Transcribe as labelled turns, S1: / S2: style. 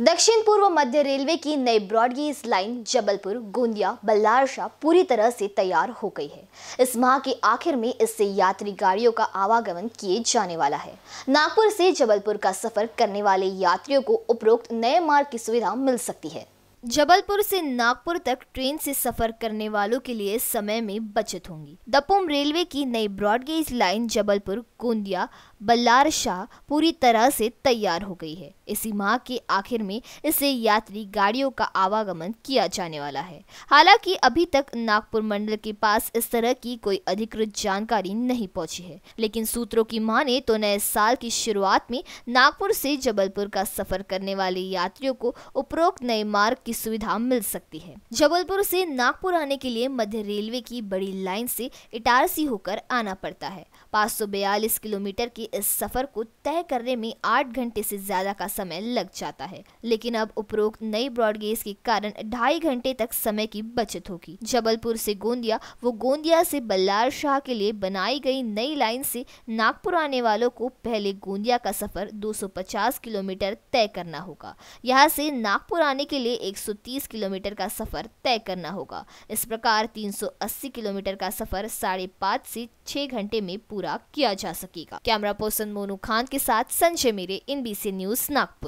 S1: दक्षिण पूर्व मध्य रेलवे की नई broad gauge line Jabalpur, Gondia Ballarshah पूरी तरह से तैयार हो गई है। इस माह के आखिर में इससे यात्री गाड़ियों का आवागमन किए जाने वाला है। नागपुर से जबलपुर का सफ़र करने वाले यात्रियों को उपरोक्त नए मार्ग की सुविधा मिल सकती है। जबलपुर से नागपुर तक ट्रेन से सफ़र करने वालों के लिए समय में बचत होगी। दपोम रेलवे की नई broad gauge line Jabalpur, Gondia, Ballarshah पूरी तरह से तैयार हो गई है। इसी माह के आखिर में इससे यात्री गाड़ियों का आवागमन किया जाने वाला है। हालाँकि अभी तक नागपुर मंडल के पास इस तरह की कोई अधिकृत जानकारी नहीं पहुँची है, लेकिन सूत्रों की माने तो नए साल की शुरुआत में नागपुर से जबलपुर का सफ़र करने वाले यात्रियों को उपरोक्त नए मार्ग की सुविधा मिल सकती है। जबलपुर से नागपुर आने के लिए मध्य रेलवे की बड़ी लाइन से इटारसी होकर आना पड़ता है। पाँच सौ बयालीस किलोमीटर के इस सफ़र को तय करने में आठ घंटे से ज़्यादा का समय लग जाता है। लेकिन अब उपरोक्त नई ब्रॉडगेज के कारण ढाई घंटे तक समय की बचत होगी। जबलपुर से गोंदिया, वो गोंदिया से बल्लार शाह के लिए बनाई गई नई लाइन से नागपुर आने वालों को पहले गोंदिया का सफ़र 250 किलोमीटर तय करना होगा। यहाँ से नागपुर आने के लिए 130 किलोमीटर का सफ़र तय करना होगा। इस प्रकार 380 किलोमीटर का सफ़र साढ़े पाँच ऐसी छह घंटे में पूरा किया जा सकेगा। कैमरा पर्सन मोनू खान के साथ संजय मेरे इन न्यूज़ नागपुर।